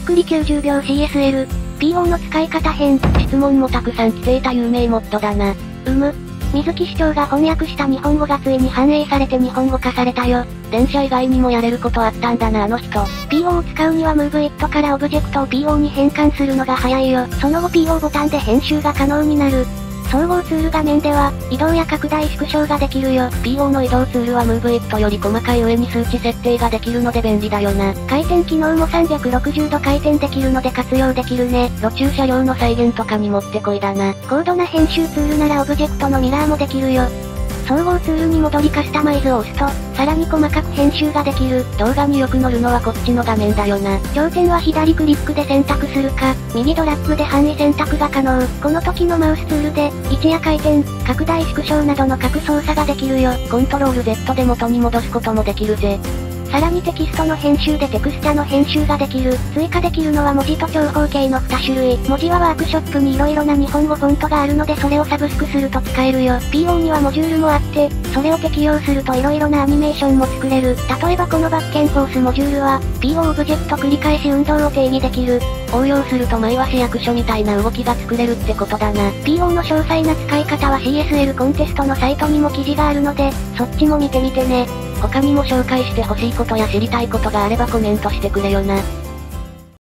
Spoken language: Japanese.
ゆっくり90秒 CSL、PO の使い方編。質問もたくさん来ていた有名モッドだな。うむ。水木市長が翻訳した日本語がついに反映されて日本語化されたよ。電車以外にもやれることあったんだなあの人。PO を使うには MoveIt からオブジェクトを PO に変換するのが早いよ。その後 PO ボタンで編集が可能になる。総合ツール画面では、移動や拡大縮小ができるよ。PO の移動ツールは MoveIt より細かい上に数値設定ができるので便利だよな。回転機能も360度回転できるので活用できるね。路駐車両の再現とかにもってこいだな。高度な編集ツールならオブジェクトのミラーもできるよ。総合ツールに戻りカスタマイズを押すと、さらに細かく編集ができる。動画によく乗るのはこっちの画面だよな。頂点は左クリックで選択するか、右ドラッグで範囲選択が可能。この時のマウスツールで、位置や回転、拡大縮小などの各操作ができるよ。コントロール Z で元に戻すこともできるぜ。さらにテキストの編集でテクスチャの編集ができる。追加できるのは文字と長方形の2種類。文字はワークショップに色々な日本語フォントがあるのでそれをサブスクすると使えるよ。PO にはモジュールもあって、それを適用すると色々なアニメーションも作れる。例えばこのバッケンフォースモジュールは、PO オブジェクト繰り返し運動を定義できる。応用すると前足役所みたいな動きが作れるってことだな。PO の詳細な使い方は CSL コンテストのサイトにも記事があるので、そっちも見てみてね。他にも紹介してほしいことや知りたいことがあればコメントしてくれよな。